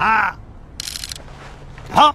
啊。好。